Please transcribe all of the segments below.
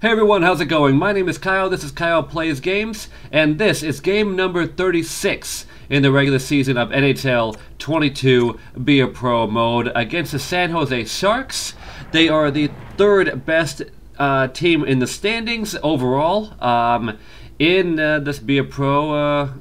Hey everyone, how's it going? My name is Kyle, this is Kyle Plays Games, and this is game number 36 in the regular season of NHL 22 Be A Pro mode against the San Jose Sharks. They are the third best uh, team in the standings overall um, in uh, this Be A Pro uh,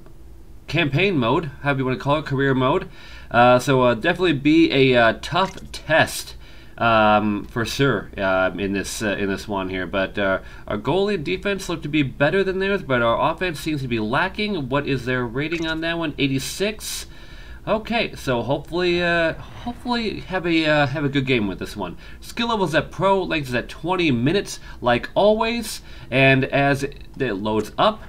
campaign mode, however you want to call it, career mode. Uh, so uh, definitely be a uh, tough test um, for sure uh, in this uh, in this one here. But uh, our goalie and defense look to be better than theirs, but our offense seems to be lacking. What is their rating on that one? 86. Okay, so hopefully, uh, hopefully have a uh, have a good game with this one. Skill levels at pro, length is at 20 minutes, like always. And as it loads up,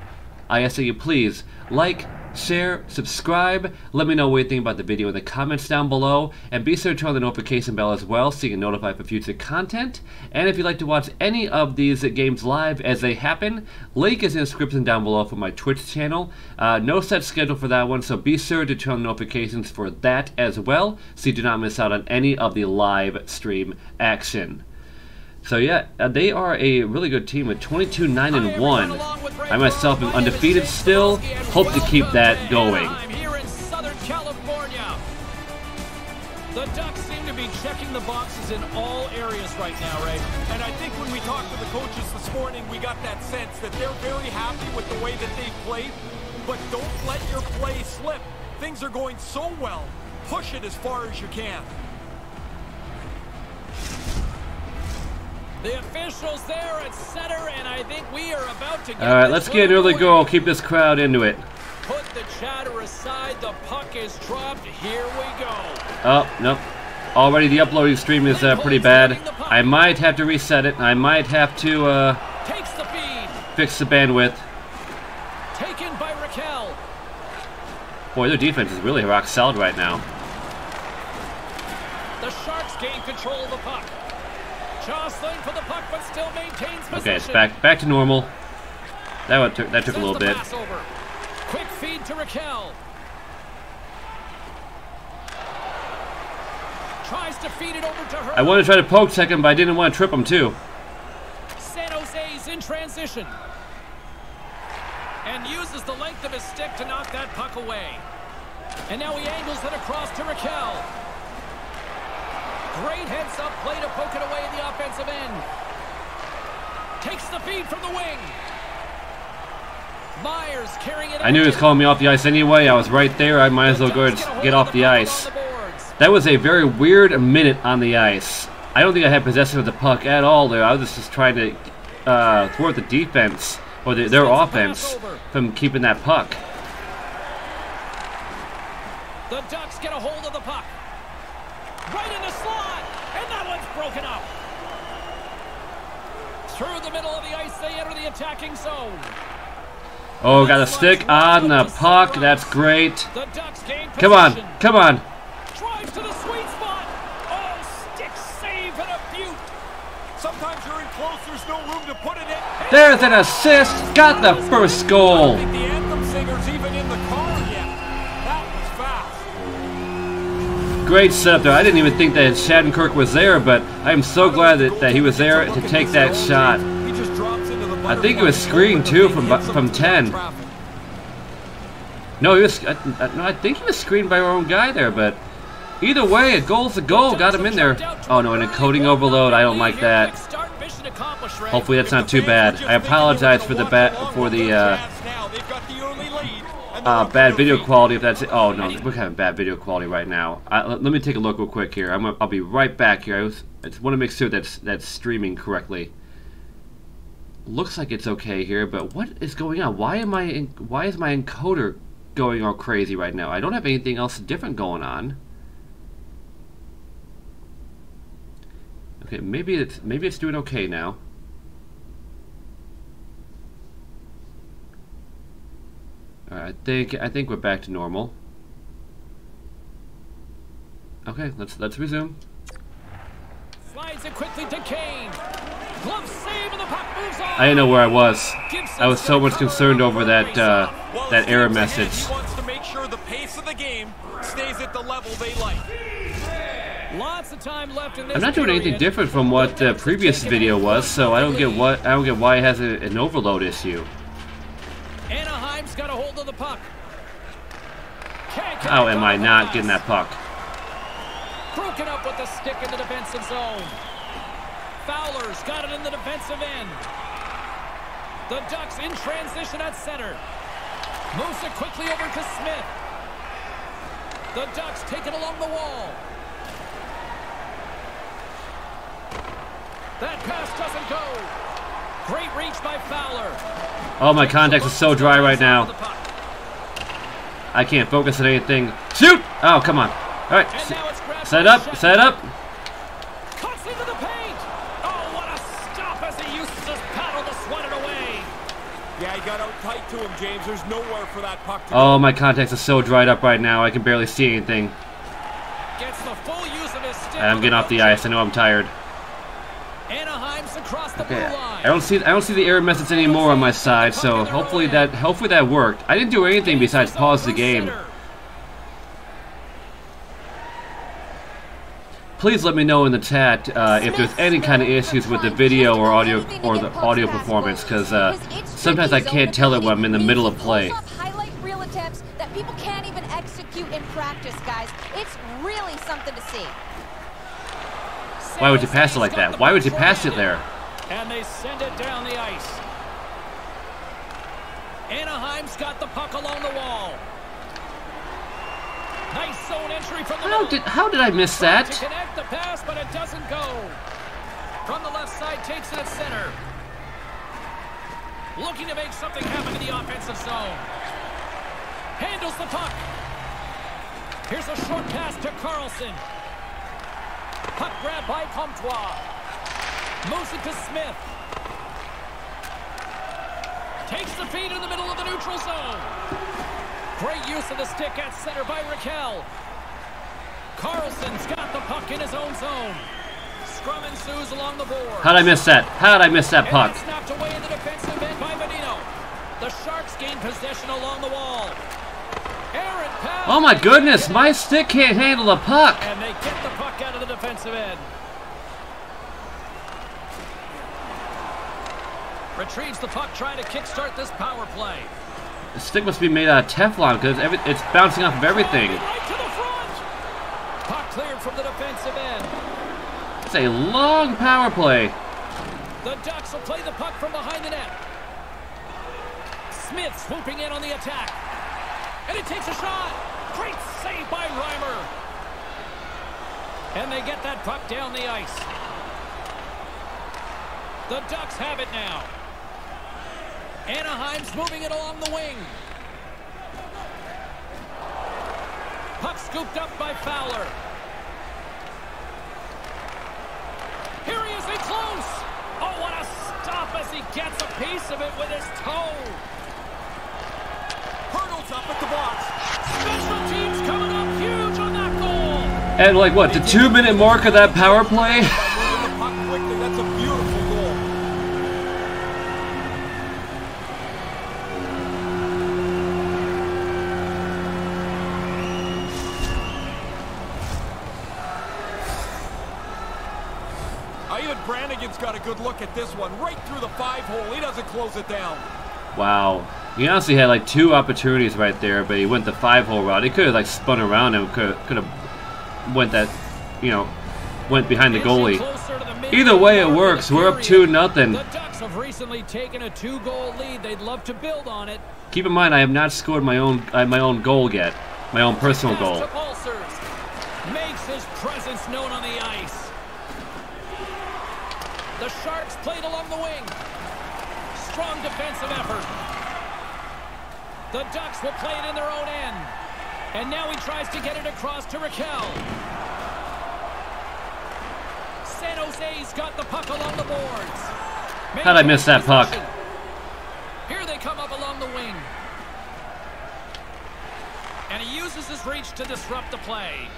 I ask that you please like, share, subscribe. Let me know what you think about the video in the comments down below. And be sure to turn on the notification bell as well so you can notify for future content. And if you'd like to watch any of these games live as they happen, link is in the description down below for my Twitch channel. Uh, no set schedule for that one, so be sure to turn on notifications for that as well so you do not miss out on any of the live stream action. So yeah, uh, they are a really good team with 22 9 and 1. I myself am undefeated still. Hope to keep that going. The Ducks seem to be checking the boxes in all areas right now, Ray. And I think when we talked to the coaches this morning, we got that sense that they're very happy with the way that they've played. But don't let your play slip. Things are going so well. Push it as far as you can. The officials there at center, and I think we are about to get All right, let's get an early goal. Keep this crowd into it. Put the chatter aside. The puck is dropped. Here we go. Oh, nope. Already the uploading stream is uh, pretty bad. I might have to reset it. I might have to uh, the fix the bandwidth. Taken by Rakell. Boy, their defense is really rock solid right now. The Sharks gain control of the puck. Jostling for the puck, but still maintains possession. Okay, it's back back to normal. That one took that took a little bit. Quick feed to Rakell. Tries to feed it over to her. I wanted to try to poke check him, but I didn't want to trip him too. San Jose's in transition. And uses the length of his stick to knock that puck away. And now he angles it across to Rakell. Great heads up play to poke it away in the offensive end. Takes the feed from the wing. Meier carrying it. I knew he was calling me off the ice anyway. I was right there. I might as well go ahead and get off the ice. That was a very weird minute on the ice. I don't think I had possession of the puck at all there. I was just trying to uh, thwart the defense, or the, their offense, from keeping that puck. The Ducks get a hold of the puck. Right in the slot. And that one's broken up. Through the middle of the ice, they enter the attacking zone. Oh, got a stick on the puck. That's great. The Ducks gain Come on, come on. Drives to the sweet spot. Oh, stick save and a beaut. Sometimes you're in close, there's no room to put it in. There's an assist. Got the first goal. the anthem singer's even in the car yet. That was fast. Great setup there. I didn't even think that Shattenkirk was there, but I am so glad that, that he was there to take that shot. I think it was screened too from from 10. No, he was. I, I- no, I think he was screened by our own guy there, but either way, a goal's a goal. Got him in there. Oh no, and a coding overload. I don't like that. Hopefully that's not too bad. I apologize for the bad for the uh, uh, bad video quality. If that's it. Oh no, we're having bad video quality right now. I, let, me take a look real quick here. I'm. I'll be right back here. I, I want to make sure that's that's streaming correctly. Looks like it's okay here, but what is going on? Why am I? In, why is my encoder going all crazy right now? I don't have anything else different going on. Okay, maybe it's maybe it's doing okay now. All right, I think I think we're back to normal. Okay, let's let's resume. Slides it quickly to Kane. Glove save and the puck moves on. I didn't know where I was. I was so much concerned over that uh, that error message. He wants to make sure the pace of the game stays at the level they like. Lots of time left in this I'm not doing anything different from what the previous video was, so I don't get what I don't get why it has a, an overload issue. Anaheim's got a hold of the puck. How am I not getting that puck? Broken up with the stick in the defensive zone. Fowler's got it in the defensive end. The Ducks in transition at center. Moves it quickly over to Smith. The Ducks take it along the wall. That pass doesn't go. Great reach by Fowler. Oh, my contacts are so dry right now. I can't focus on anything. Shoot! Oh, come on. All right, And now it's grabbed set up, set up. To him, James. There's nowhere for that puck to Oh, my contacts are so dried up right now. I can barely see anything. Gets the full use of his stick. I'm getting off the ice. I know I'm tired. Anaheim's across the Okay. blue line. I don't see I don't see the error message anymore on my side, so hopefully that hopefully that worked. I didn't do anything besides pause the game. Please let me know in the chat uh, if there's any kind of issues with the video or audio or the audio performance, because uh, sometimes I can't tell it when I'm in the middle of play. Highlight reel attempts that people can't even execute in practice, guys. It's really something to see. Why would you pass it like that? Why would you pass it there? And they send it down the ice. Anaheim's got the puck along the wall. Nice zone entry from the How middle. did how did I miss To that? connect the pass, but it doesn't go. From the left side, takes it at center. Looking to make something happen in the offensive zone. Handles the puck. Here's a short pass to Karlsson. Puck grab by Comtois. Moves it to Smith. Takes the feed in the middle of the neutral zone. Great use of the stick at center by Rakell. Karlsson's got the puck in his own zone. Scrum ensues along the board. How'd I miss that? How'd I miss that And puck? knocked away in the defensive end by. The Sharks gain possession along the wall. Oh my goodness, my stick can't handle a puck. And they get the puck out of the defensive end. Retrieves the puck, trying to kickstart this power play. The stick must be made out of Teflon because it's bouncing off of everything. Right to the front. Puck cleared from the defensive end. It's a long power play. The Ducks will play the puck from behind the net. Smith swooping in on the attack. And it takes a shot. Great save by Reimer. And they get that puck down the ice. The Ducks have it now. Anaheim's moving it along the wing. Puck scooped up by Fowler. Here he is in close. Oh, what a stop as he gets a piece of it with his toe. Hurdles up at the box. Special teams coming up huge on that goal. And like what, the two minute mark of that power play? good look at this one. Right through the five hole. He doesn't close it down. Wow. He honestly had like two opportunities right there, but he went the five hole route. He could have like spun around and could could have went that, you know, went behind the goalie. closer to the midfield Either way, it mark of the works. We're up two nothing. The Ducks have recently taken a two-goal lead. They'd love to build on it. Keep in mind, I have not scored my own uh, my own goal yet, my own personal goal. Makes his presence known on the ice. The Sharks played along the wing. Strong defensive effort. The Ducks will play it in their own end. And now he tries to get it across to Rakell. San Jose's got the puck along the boards. How'd I miss that puck? Here they come up along the wing. And he uses his reach to disrupt the play.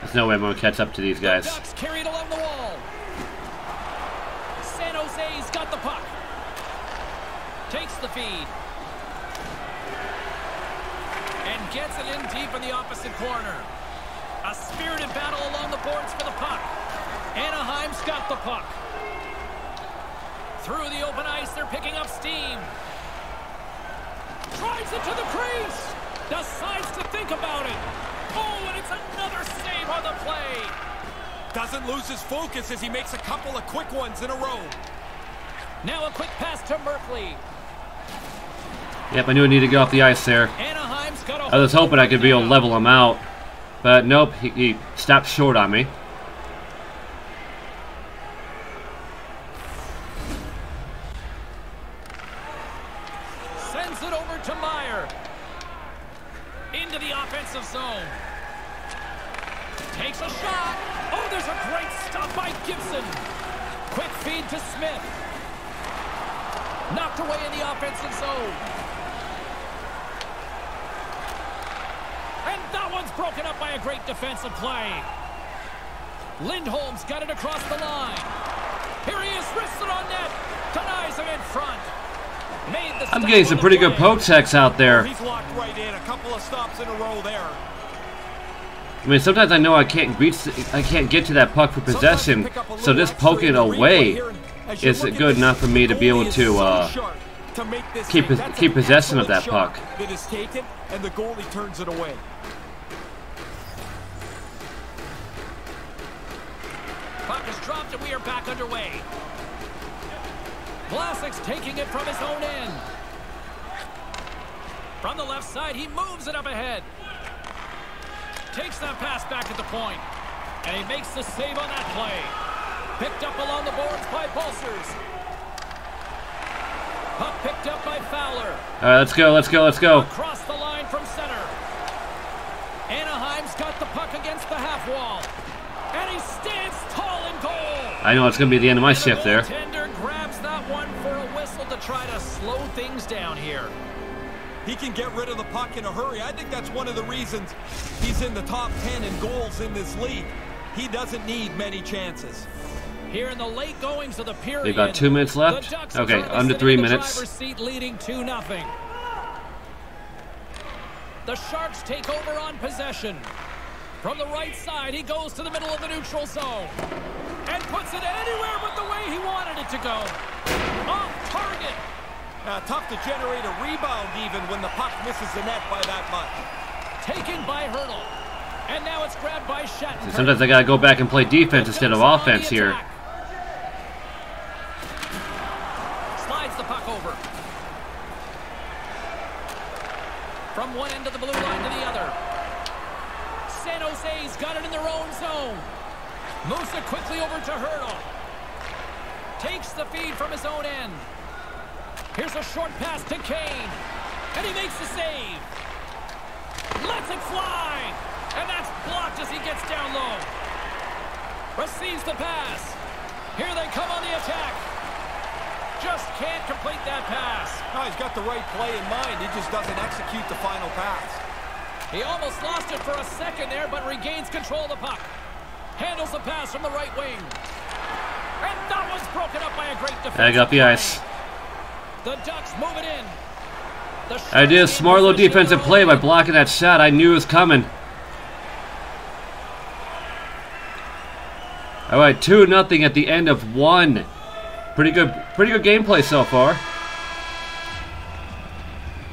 There's no way I'm gonna catch up to these The guys. Ducks carried along the wall. San Jose's got the puck. Takes the feed. And gets it in deep in the opposite corner. A spirited battle along the boards for the puck. Anaheim's got the puck. Through the open ice, they're picking up steam. Drives it to the crease. Decides to think about it. Oh, and it's another save on the play. Doesn't lose his focus as he makes a couple of quick ones in a row. Now a quick pass to Merkley. Yep, I knew I needed to get off the ice there. Anaheim's got a I was hoping I could be able to level him out. But nope, he, he stopped short on me. Made the I'm stop getting on some pretty good play. Potex out there. He's locked right in. A couple of stops in a row there. I mean, sometimes I know I can't reach, I can't get to that puck for possession, so just poking it away is good enough for me to be able to uh, keep keep keep possession of that puck. That is taken, and the goalie turns it away. Puck is dropped and we are back underway. Vlasic's taking it from his own end. From the left side, he moves it up ahead. Takes that pass back at the point. And he makes the save on that play. Picked up along the boards by Balcers. Puck picked up by Fowler. All right, let's go, let's go, let's go. Across the line from center. Anaheim's got the puck against the half wall. And he stands tall in goal. I know it's gonna be the end of my shift there. goaltender grabs that one for a whistle to try to slow things down here. He can get rid of the puck in a hurry. I think that's one of the reasons he's in the top 10 in goals in this league. He doesn't need many chances. Here in the late goings of the period. We've got two minutes left? the Ducks are Okay, under three in the minutes. Seat leading 2 nothing. The Sharks take over on possession. From the right side, he goes to the middle of the neutral zone. And puts it anywhere but the way he wanted it to go. Off target. Uh, tough to generate a rebound even when the puck misses the net by that much. Taken by Hertl. And now it's grabbed by Shattenkirk. Sometimes I gotta go back and play defense instead of offense here. Slides the puck over. From one end of the blue line to the other. San Jose's got it in their own zone. Moves it quickly over to Hertl. Takes the feed from his own end. Here's a short pass to Kane. And he makes the save. Lets it fly. And that's blocked as he gets down low. Receives the pass. Here they come on the attack. Just can't complete that pass. Oh, he's got the right play in mind. He just doesn't execute the final pass. He almost lost it for a second there, but regains control of the puck. Handles the pass from the right wing. And that was broken up by a great defense. I got the ice. The Ducks move it in. I did a smart little defensive play by blocking that shot. I knew it was coming. All right, two nothing at the end of one. Pretty good, pretty good gameplay so far.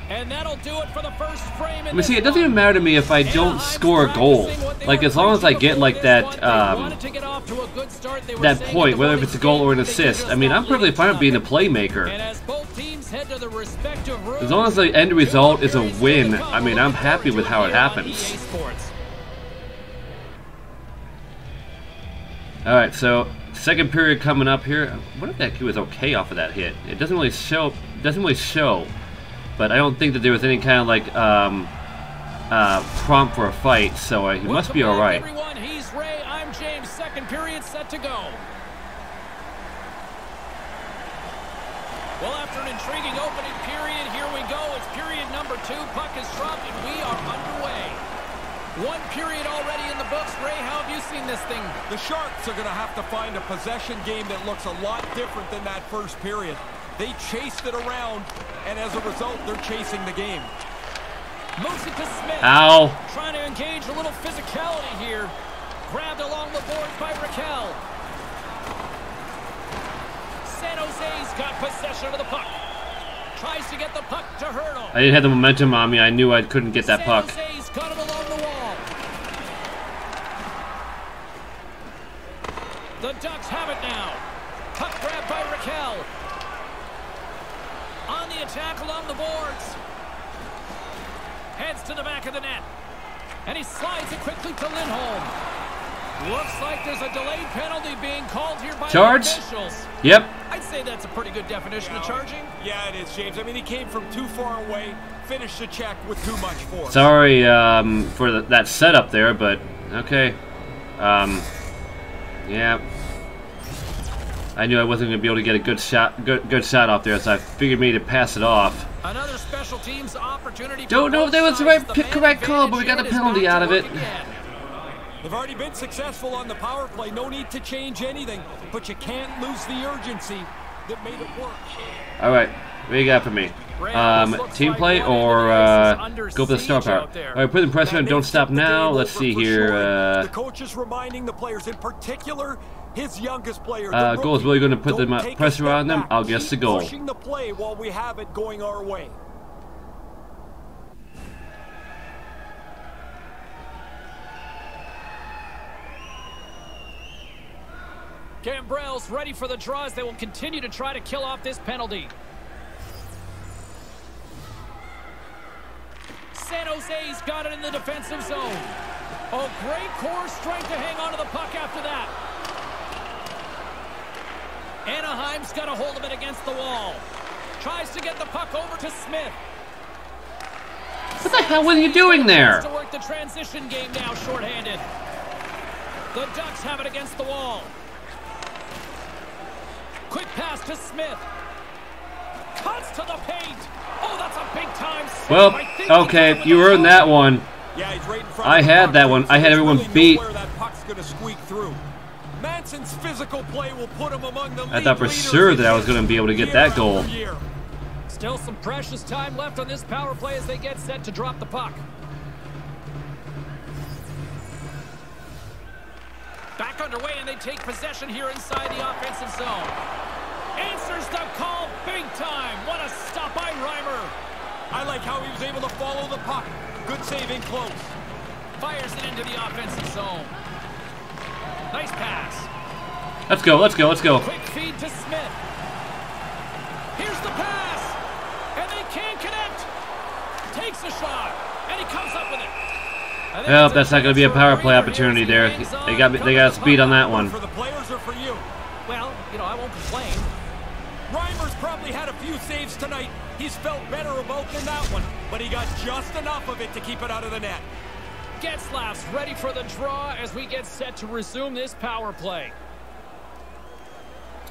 And that'll do it for the first frame in I mean, see, it doesn't even matter to me if I don't score a goal. practicing what they Like as long as I get like that, um, wanted to get off to a good start. They were that point, whether if it's a goal or an good, they could assist. I mean, I'm perfectly fine with being a playmaker. As both teams head to the respective rooms, As long as the end result is a win, I mean, I'm happy with how it happens. All right, so second period coming up here. What if that kid was okay off of that hit? It doesn't really show. Doesn't really show, but I don't think that there was any kind of like um, uh, prompt for a fight, so uh, he must be all Welcome back, right. Everyone, he's Ray. I'm James. Second period set to go. Well, after an intriguing opening period, here we go. It's period number two. Puck is dropped, and we are underway. One period already in the books. Ray, how have you seen this thing? The Sharks are going to have to find a possession game that looks a lot different than that first period. They chased it around, and as a result, they're chasing the game. Moves it to Smith. Ow. Trying to engage a little physicality here. Grabbed along the boards by Rakell. San Jose's got possession of the puck. Tries to get the puck to Hertl. I didn't have the momentum on me. I knew I couldn't get that puck. Jose's got it along the. The Ducks have it now. Puck grabbed by Rakell. On the attack along the boards. Heads to the back of the net. And he slides it quickly to Lindholm. Looks like there's a delayed penalty being called here by Charge? the officials. Yep. I'd say that's a pretty good definition of charging. Yeah, it is, James. I mean, he came from too far away, finished the check with too much force. Sorry um, for the, that setup there, but okay. Um, yeah. I knew I wasn't going to be able to get a good shot, good, good shot off there, so I figured me to pass it off. Another special teams opportunity. Don't know if that was the right pick, correct call, but we got a penalty out of it. They've already been successful on the power play. No need to change anything, but you can't lose the urgency that made it work. All right, what do you got for me? Um, team play or uh, go for the star power? All right, put the pressure on. Don't stop now. Let's see here. the Uh, coach is reminding the players, in particular, his youngest player. the Uh, goal is really gonna put the don't mu- take a pressure on them. I'll guess the goal. Pushing the play while we have it going our way. Gambrell's ready for the draws. They will continue to try to kill off this penalty. San Jose's got it in the defensive zone. Oh, great core strength to hang on to the puck after that. Anaheim's got a hold of it against the wall. Tries to get the puck over to Smith. what the hell were you doing there? To work the transition game now, shorthanded. The Ducks have it against the wall. Quick pass to Smith. Cuts to the paint. Oh, that's a big time. save. Well, I think he got it okay, you earned that one. Yeah, he's right in front I of had that one. I had everyone really beat. nowhere that puck's going to squeak through. Manson's physical play will put him among the I thought for sure that I was gonna be able to get that goal. Still some precious time left on this power play as they get set to drop the puck. Back underway, and they take possession here inside the offensive zone. Answers the call big time. What a stop by Reimer. I like how he was able to follow the puck. Good saving close. Fires it into the offensive zone. Nice pass. Let's go. Let's go. Let's go. Quick feed to Smith. Here's the pass. And they can't connect. Takes a shot. And he comes up with it. I think Well, that's not going to be a power play opportunity there. as he hangs They got they got us beat on that one. For the players or for you? Well, you know, I won't complain. Reimer's probably had a few saves tonight. He's felt better about than that one, but he got just enough of it to keep it out of the net. Getzlaf's ready for the draw as we get set to resume this power play.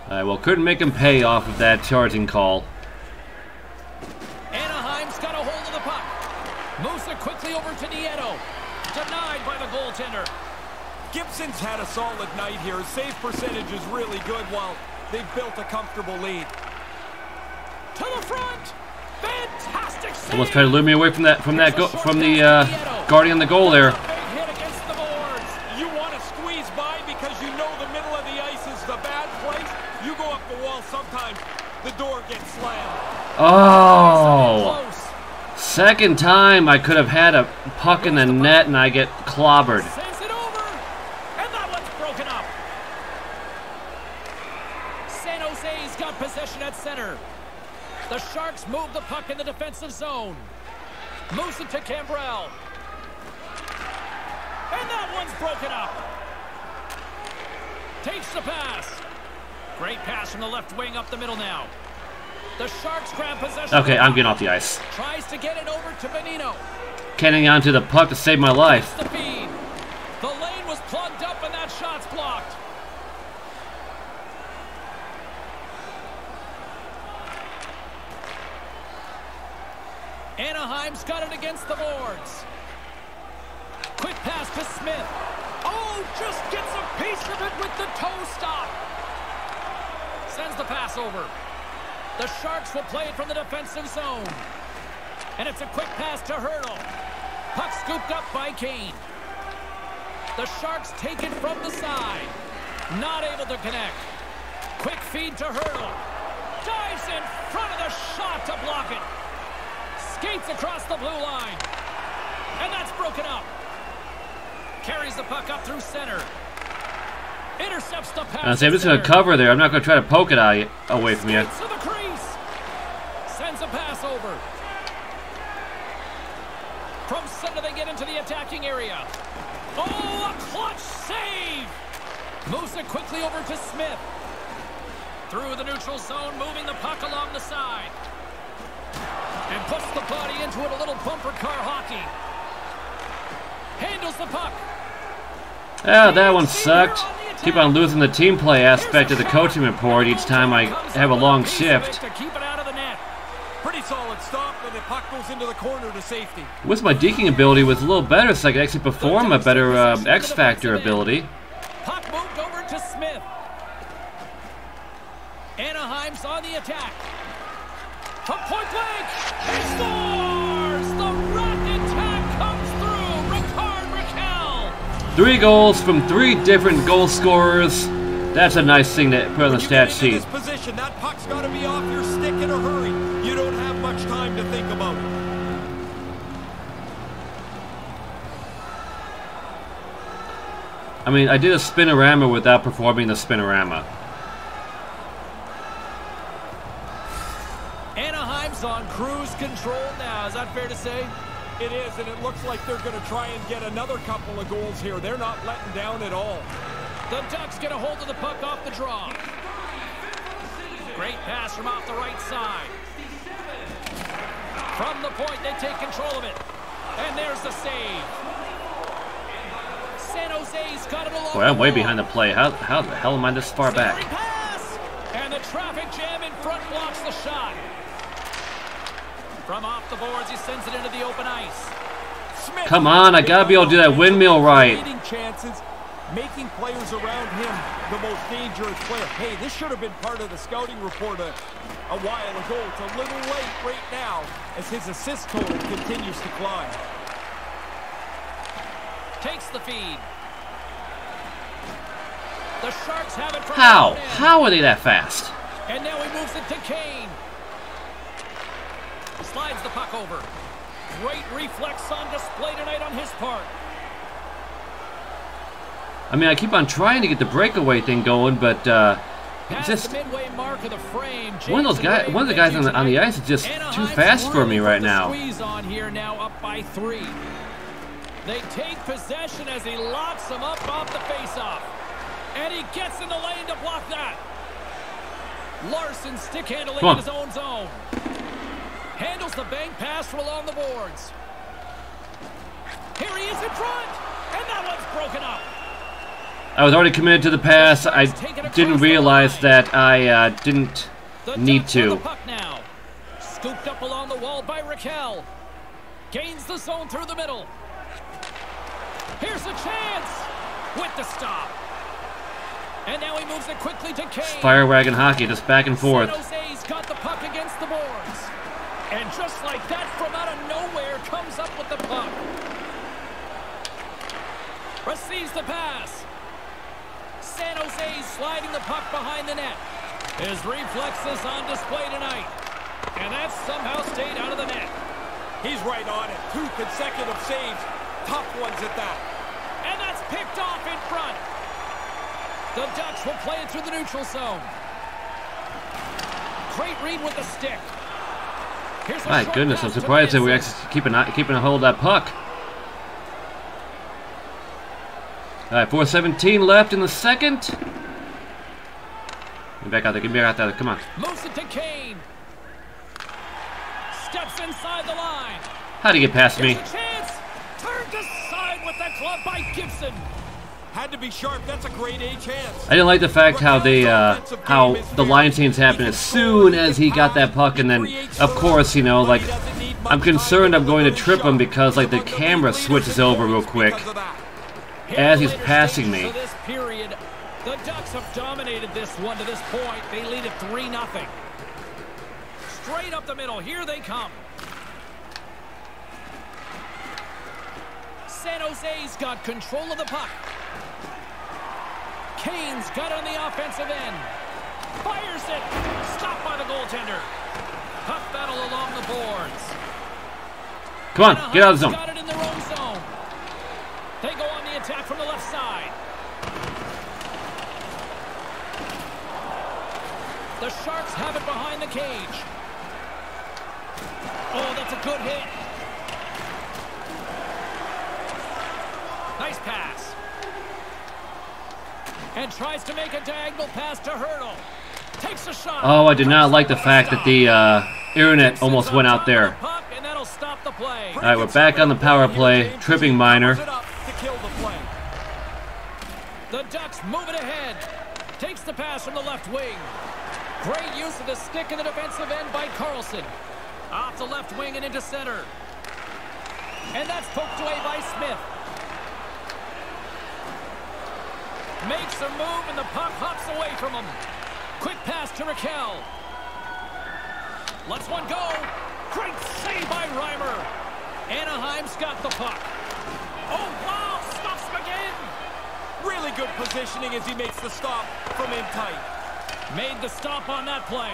All right, well, couldn't make him pay off of that charging call. Anaheim's got a hold of the puck. Moves it quickly over to Nieto. Denied by the goaltender. Gibson's had a solid night here. His save percentage is really good while they've built a comfortable lead. To the front. Fantastic save. Almost tried to lure me away from that from that go, from the uh, guardian the goal there. Big hit against the boards. You want to squeeze by because you know the middle of the ice is the bad place. You go up the wall sometimes, the door gets slammed. Oh, second time I could have had a puck in the net and I get clobbered. Sends it over. And that one's broken up. San Jose's got possession at center. The Sharks move the puck in the defensive zone. Moves it to Gambrell. And that one's broken up. Takes the pass. Great pass from the left wing up the middle now. The Sharks grab possession. Okay, I'm getting off the ice. Tries to get it over to Bonino. Canning onto the puck to save my life. the. The lane was plugged up and that shot's blocked. Anaheim's got it against the boards. Quick pass to Smith. Oh, just gets a piece of it with the toe stop. Sends the pass over. The Sharks will play it from the defensive zone. And it's a quick pass to Hertl. Puck scooped up by Kane. The Sharks take it from the side. Not able to connect. Quick feed to Hertl. Dives in front of the shot to block it. Skates across the blue line. And that's broken up. Carries the puck up through center. Intercepts the pass. I say, I'm just going to cover there. I'm not going to try to poke it out away from you. Skates to the crease. Sends a pass over. From center, they get into the attacking area. Oh, a clutch save! Moves it quickly over to Smith. Through the neutral zone, moving the puck along the side. And puts the body into it, a little bumper car hockey. Handles the puck. Yeah, that one sucked. Keep on losing the team play aspect of the coaching report each time I have a long shift. To keep it out of the net. Pretty solid stop, and the puck goes into the corner to safety. Wish my deking ability was a little better so I could actually perform a better uh, X Factor ability. Puck moved over to Smith. Anaheim's on the attack. From point blank, he scores! The Rocket attack comes through. Rickard Rakell. Three goals from three different goal scorers. That's a nice thing to put on the stat sheet. position, that puck's got to be off your stick in a hurry. You don't have much time to think about it. I mean, I did a spinorama without performing the spinorama. Anaheim's on cruise control now. Is that fair to say? It is, and it looks like they're going to try and get another couple of goals here. They're not letting down at all. The Ducks get a hold of the puck off the draw. Great pass from off the right side. From the point, they take control of it. And there's the save. San Jose's got it along Boy, I'm way behind the play. How, how the hell am I this far back? pass! And the traffic jam in front blocks the shot. From off the boards, he sends it into the open ice. Smith. Come on, I gotta be able to do that windmill right. Chances, making players around him the most dangerous player. Hey, this should have been part of the scouting report a, a while ago. It's a little late right now as his assist total continues to climb. Takes the feed. The Sharks have it from How? the front end. How are they that fast? And now he moves it to Kane. Slides the puck over. Great reflex on display tonight on his part. I mean, I keep on trying to get the breakaway thing going, but uh, just the midway mark of the frame. one of those guys, one of the guys on the, on the ice is just too fast for me right now. Squeeze on here now, up by three. They take possession as he locks him up off the faceoff, and he gets in the lane to block that. Larson stick handling in his own zone. Handles the bank pass from along the boards. Here he is in front, and that one's broken up. I was already committed to the pass. I didn't realize that I uh, didn't need to. Scooped up along the wall by Rakell. Gains the zone through the middle. Here's a chance with the stop. And now he moves it quickly to Kane. Fire wagon hockey, just back and forth. San Jose's got the puck against the boards. And just like that, from out of nowhere, comes up with the puck. Receives the pass. San Jose sliding the puck behind the net. His reflexes on display tonight. And that somehow stayed out of the net. He's right on it. Two consecutive saves. Tough ones at that. And that's picked off in front. The Ducks will play it through the neutral zone. Great read with the stick. A My goodness, I'm surprised that we're actually keeping keeping a hold of that puck. All right, 4:17 left in the second. Get back out there. Get back out there. Come on. Moves it to Kane. Steps inside the line. How'd he get past me? Here's a. Turned aside with the glove by Gibson. Had to be sharp. That's a great A chance. I didn't like the fact how they, uh, how the line change happened as soon as he got that puck, and then, of course, you know, like, I'm concerned I'm going to trip him because, like, the camera switches over real quick. As he's passing me. of this period, the Ducks have dominated this one to this point. They lead it 3 0 Straight up the middle. Here they come. San Jose's got control of the puck. Kane's got on the offensive end. Fires it. Stopped by the goaltender. Puck battle along the boards. Come on, get out of the zone. Got it in their own zone. They go on the attack from the left side. The Sharks have it behind the cage. Oh, that's a good hit. Nice pass. And tries to make a diagonal pass to Hertl. Takes a shot. Oh, I did not like the fact that the uh, internet almost went out there. Puck, and that'll stop the play. All right, we're back on the power play. Tripping minor. It up to kill the play. The Ducks move it ahead. Takes the pass from the left wing. Great use of the stick in the defensive end by Karlsson. Off the left wing and into center. And that's poked away by Smith. Makes a move and the puck hops away from him. Quick pass to Rakell. Lets one go. Great save by Reimer. Anaheim's got the puck. Oh, wow! Stops him again. Really good positioning as he makes the stop from in tight. Made the stop on that play.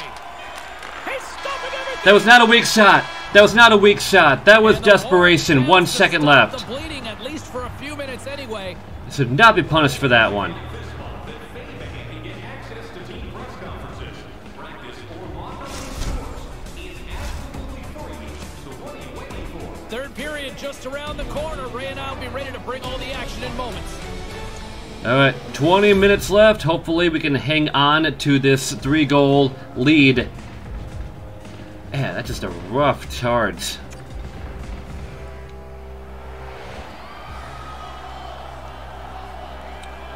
He's stopping everything. That was not a weak shot. That was not a weak shot. That was desperation. One second left. The bleeding at least for a few minutes anyway. Should not be punished for that one. Third period just around the corner. Ray and I will be ready to bring all the action in moments. All right, 20 minutes left. Hopefully, we can hang on to this three goal lead. Man, that's just a rough charge.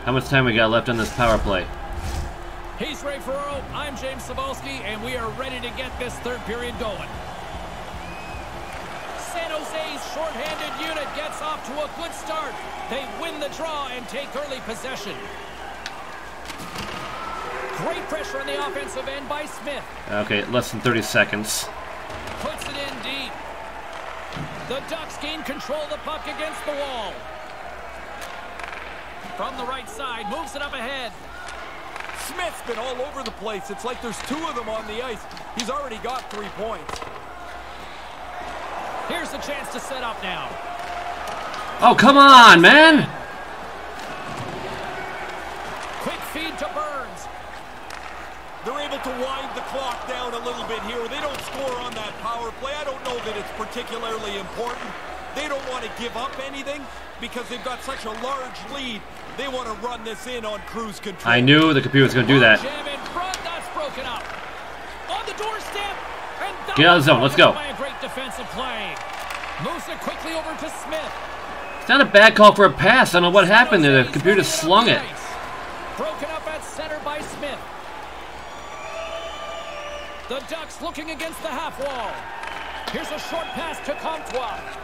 How much time we got left on this power play? He's Ray Ferraro. I'm James Cybulski, and we are ready to get this third period going. San Jose's shorthanded unit gets off to a good start. They win the draw and take early possession. Great pressure on the offensive end by Smith. Okay, less than 30 seconds. Puts it in deep. The Ducks gain control of the puck against the wall. From the right side, moves it up ahead. Smith's been all over the place. It's like there's two of them on the ice. He's already got three points. Here's the chance to set up now. Oh, come on, man! Quick feed to Burns. They're able to wind the clock down a little bit here. They don't score on that power play. I don't know that it's particularly important. They don't want to give up anything because they've got such a large lead. They want to run this in on cruise control. I knew the computer was going to do that. Jam in front, that's broken up. On the doorstep. Get out of the zone, let's go. By great defensive play. Moves it quickly over to Smith. It's not a bad call for a pass. I don't know what happened there. The computer slung it. Broken up at center by Smith. The Ducks looking against the half wall. Here's a short pass to Comtois.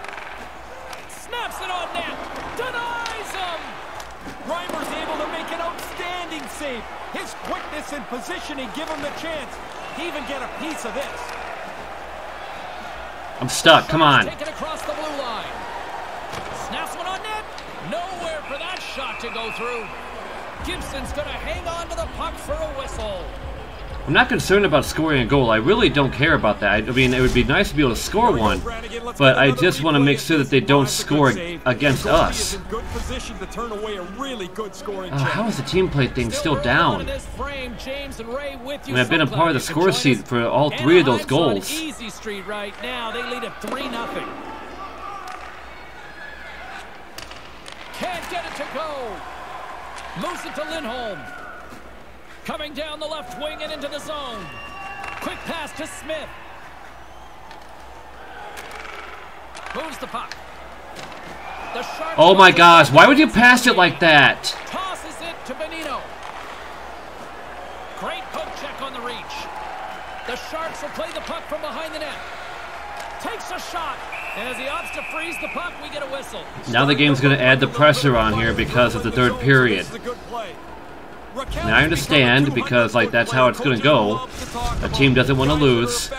Snaps it on net. Denies him. Reimer's able to make an outstanding save. His quickness and positioning give him the chance to even get a piece of this. I'm stuck. Come on. Taken across the blue line. Snaps one on net. Nowhere for that shot to go through. Gibson's going to hang on to the puck for a whistle. I'm not concerned about scoring a goal. I really don't care about that. I mean, it would be nice to be able to score one, but I just want to make sure that they don't score against us. Uh, how is the team play thing still down? I mean, I've been a part of the score sheet for all three of those goals. Easy Street right now. They lead at 3 nothing. Can't get it to go. Moves it to Lindholm. Coming down the left wing and into the zone. Quick pass to Smith. Moves the puck. The Sharks Oh my gosh, why would you pass it like that? Tosses it to Bonino. Great poke check on the reach. The Sharks will play the puck from behind the net. Takes a shot. And as he opts to freeze the puck, we get a whistle. Now the game's going to add the pressure on here because of the third period. Now I understand because like that's how it's going to go. A team doesn't want to lose.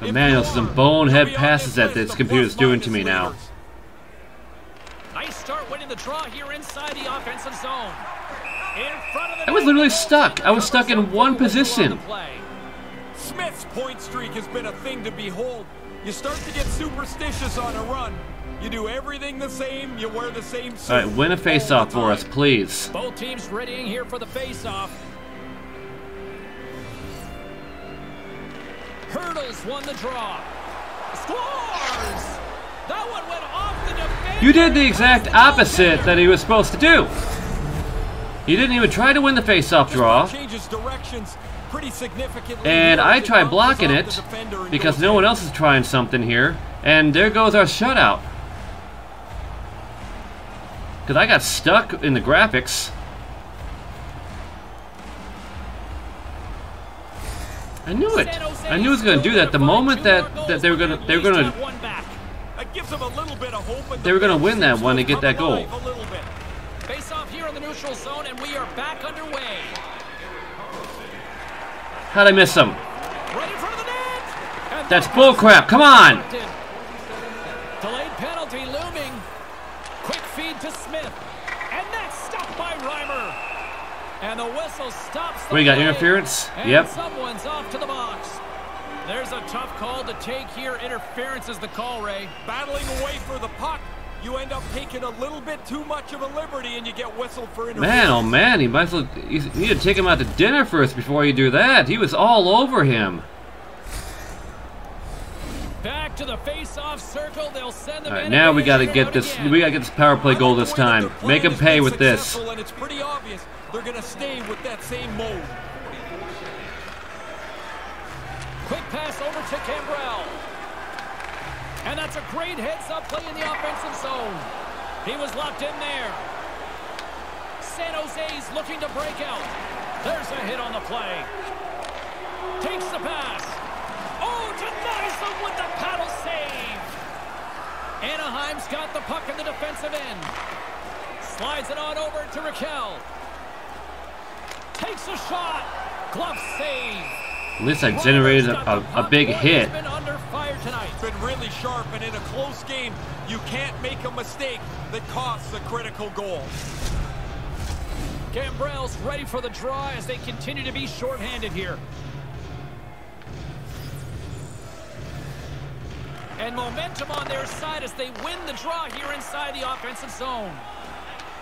But man, those are some bonehead passes that this computer's doing to me now. Nice start winning the draw here inside the offensive zone. In front of the I was literally stuck. I was stuck in one position. play. Smith's point streak has been a thing to behold. You start to get superstitious on a run. You do everything the same. You wear the same suit. All right, win a face-off for us, please. Both teams readying here for the face-off. Hurdles won the draw. Scores! That one went off the defender. You did the exact opposite that he was supposed to do. He didn't even try to win the face-off draw, Changes directions pretty significantly. and I tried blocking it the defender and because no one else is trying something here, and there goes our shutout. Because I got stuck in the graphics. I knew it. I knew it was going to do that. The moment that, that they were going to they were going to That gives them a little bit of hope. and They were gonna win that one to to get that goal. alive A little bit. Face off here in the neutral zone, and we are back underway. how'd I miss him? Right in front of the net. That's bullcrap. Come on. deflected. Delayed penalty looming. Quick feed to Smith. And that's stopped by Reimer. And the whistle stops the We got interference? Yep. someone's off to the box. There's a tough call to take here. Interference is the call, Ray. Battling away for the puck, you end up taking a little bit too much of a liberty, and you get whistled for interference. Man, oh man, he might as well. You need to take him out to dinner first before you do that. He was all over him. Back to the face-off circle. They'll send them All right, now we got to get this. again. We got to get this power play goal this the way that time. Make him has pay with this. And it's pretty obvious they're going to stay with that same mode. Quick pass over to Gambrell. And that's a great heads-up play in the offensive zone. He was locked in there. San Jose's looking to break out. There's a hit on the play. Takes the pass. Denies with the paddle save. Anaheim's got the puck in the defensive end. Slides it on over to Rakell. Takes a shot. Glove save. At least I generated a, a, a big hit. Been under fire tonight. It's been really sharp, and in a close game, you can't make a mistake that costs a critical goal. Gambrell's ready for the draw as they continue to be shorthanded here. And momentum on their side as they win the draw here inside the offensive zone.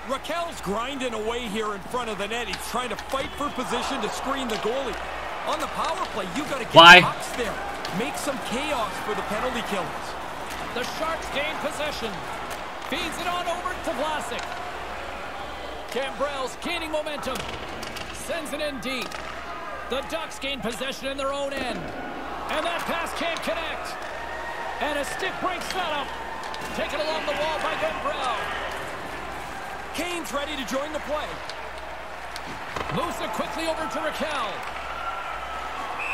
Rakell's grinding away here in front of the net. He's trying to fight for position to screen the goalie. On the power play, you got to get Why? pucks there. Make some chaos for the penalty killers. The Sharks gain possession. Feeds it on over to Vlasic. Gambrell's gaining momentum. Sends it in deep. The Ducks gain possession in their own end. And that pass can't connect. And a stick breaks that up. Taken along the wall by Gambrell. Kane's ready to join the play. Moves it quickly over to Rakell.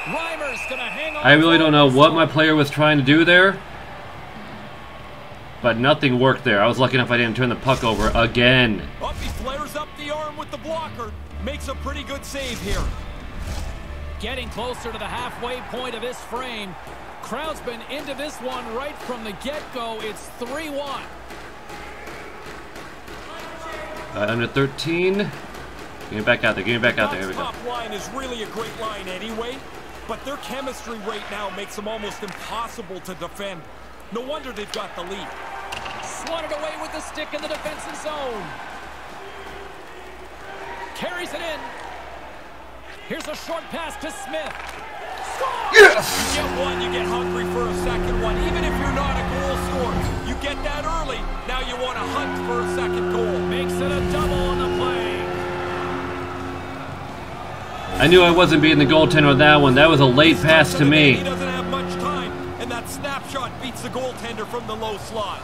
Reimer's gonna hang on. I really don't know what my player was trying to do there. But nothing worked there. I was lucky enough I didn't turn the puck over again. Up, he flares up the arm with the blocker. Makes a pretty good save here. Getting closer to the halfway point of this frame. Crowd's been into this one right from the get-go. It's 3-1. Uh, under 13. Get me back out there. Get me back out there. Here we go. top line is really a great line anyway, but their chemistry right now makes them almost impossible to defend. No wonder they've got the lead. Swatted away with the stick in the defensive zone. Carries it in. Here's a short pass to Smith. Scores! You get one, you get hungry for a second one. Even if you're not a goal scorer, you get that early. Now you want to hunt for a second goal. Makes it a double on the play. I knew I wasn't beating the goaltender on that one. That was a late pass to He me. doesn't have much time, and that snapshot beats the goaltender from the low slot.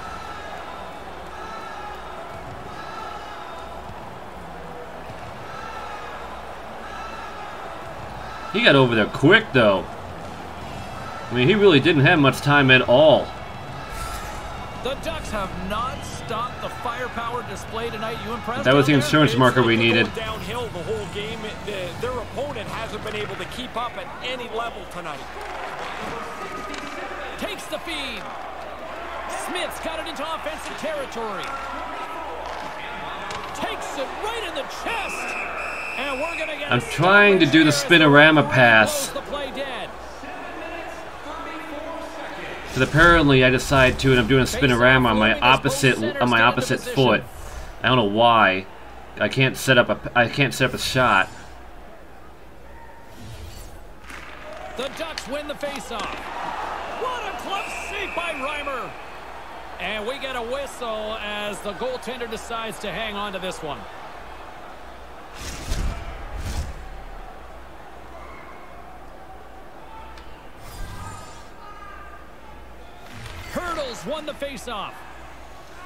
He got over there quick, though. I mean, he really didn't have much time at all. The Ducks have not stopped the firepower display tonight. You impressed? That was the insurance It's marker like we needed. Downhill the whole game. The- their opponent hasn't been able to keep up at any level tonight. Takes the feed. Smith's got it into offensive territory. Takes it right in the chest. And we're gonna get I'm trying to do the spinorama pass. The play dead. But apparently I decide to, and I'm doing a spinorama on my opposite on my opposite foot. I don't know why. I can't set up a I can't set up a shot. The Ducks win the faceoff. What a close save by Reimer. And we get a whistle as the goaltender decides to hang on to this one. Hurdles won the faceoff.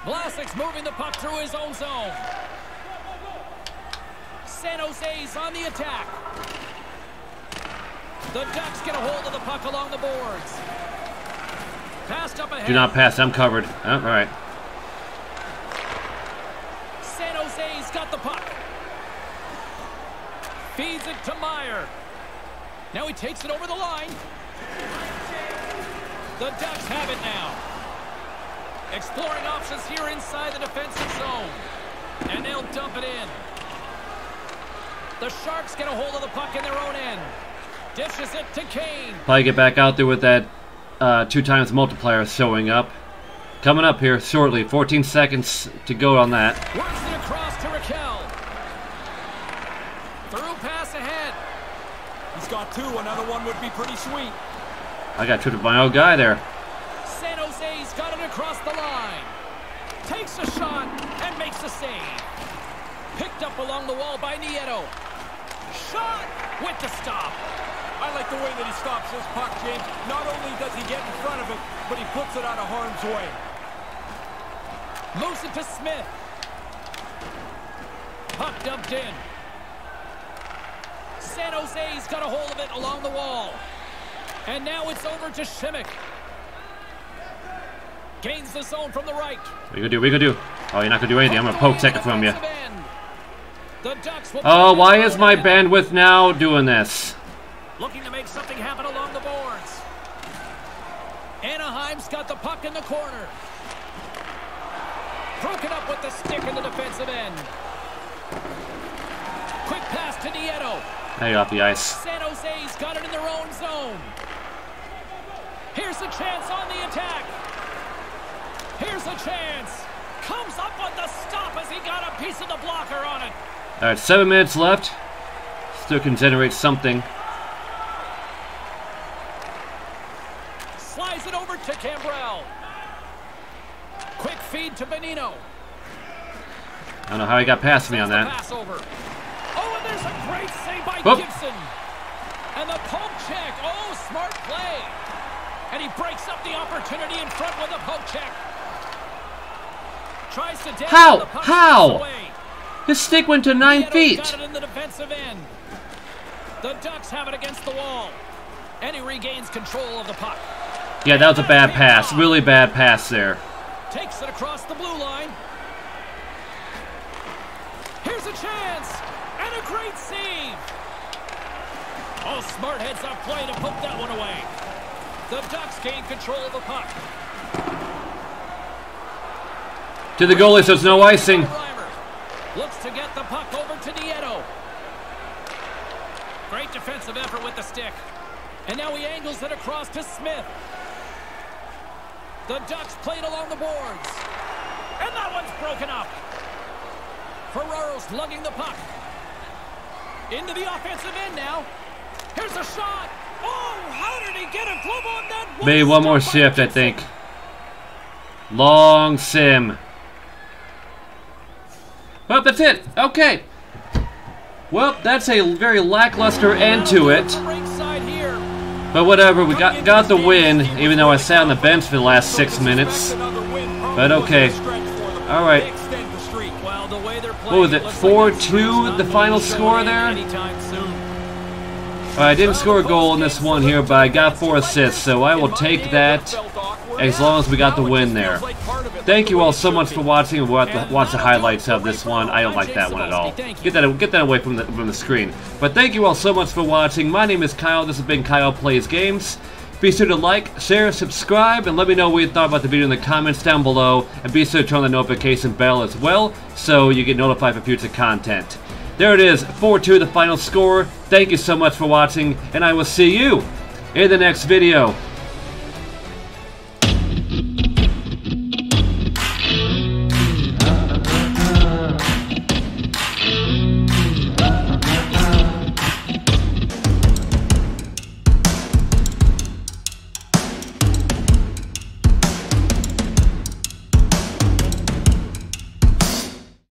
Vlasic's moving the puck through his own zone. San Jose's on the attack. The Ducks get a hold of the puck along the boards. Passed up ahead. Do not pass. I'm covered. Oh, all right. San Jose's got the puck. Feeds it to Meier. Now he takes it over the line. The Ducks have it now. Exploring options here inside the defensive zone. And they'll dump it in. The Sharks get a hold of the puck in their own end. Dishes it to Kane. Probably get back out there with that uh, two times multiplier showing up. Coming up here shortly. 14 seconds to go on that. Works it across to Rakell. Through pass ahead. He's got two. Another one would be pretty sweet. I got tripped by my old guy there. Got it across the line. Takes a shot and makes a save. Picked up along the wall by Nieto. Shot with the stop. I like the way that he stops this puck, James. Not only does he get in front of it, but he puts it out of harm's way. Moves it to Smith. Puck dumped in. San Jose's got a hold of it along the wall. And now it's over to Simek. Gains the zone from the right. What you gonna do? You gonna do? Oh, you're not gonna do anything. I'm gonna poke take it from you. Defensive end. The Ducks will Oh, why is my bandwidth now doing this? Looking to make something happen along the boards. Anaheim's got the puck in the corner. Broken up with the stick in the defensive end. Quick pass to Nieto. You're off the ice. San Jose's got it in their own zone. Here's a chance on the attack. Here's a chance. Comes up on the stop as he got a piece of the blocker on it. All right, seven minutes left. Still can generate something. Slides it over to Gambrell. Quick feed to Bonino. I don't know how he got past me on that. Pass over. Oh, and there's a great save by Whoop. Gibson. And the poke check. Oh, smart play. And he breaks up the opportunity in front with a poke check. Tries to How? the How? His stick went to nine feet. Got it in the. The Ducks have it against the wall. And he regains control of the puck. Yeah, that was a bad pass. Really bad pass there. Takes it across the blue line. Here's a chance. And a great save. Oh, smart heads up play to poke that one away. The Ducks gain control of the puck. To the goalie, so it's no icing. Looks to get the puck over to Nieto. Great defensive effort with the stick. And now he angles it across to Smith. The Ducks played along the boards. And that one's broken up. Ferraro's lugging the puck. Into the offensive end now. Here's a shot. Oh, how did he get a glove on that? Maybe one more shift, I think. Long sim. Well, that's it. Okay. Well, that's a very lackluster end to it. But whatever, we got got the win, even though I sat on the bench for the last six minutes. But okay. All right. Well, the way What was it, playing, looks like 4-2 the final score there? I didn't score a goal in this one here, but I got four assists, so I will take that as long as we got the win there. Thank you all so much for watching and watch the, watch the highlights of this one. I don't like that one at all. Get that get that away from the from the screen. But thank you all so much for watching. My name is Kyle. This has been Kyle Plays Games. Be sure to like, share, subscribe, and let me know what you thought about the video in the comments down below. And be sure to turn on the notification bell as well, so you get notified for future content. There it is, 4-2 the final score. Thank you so much for watching, and I will see you in the next video.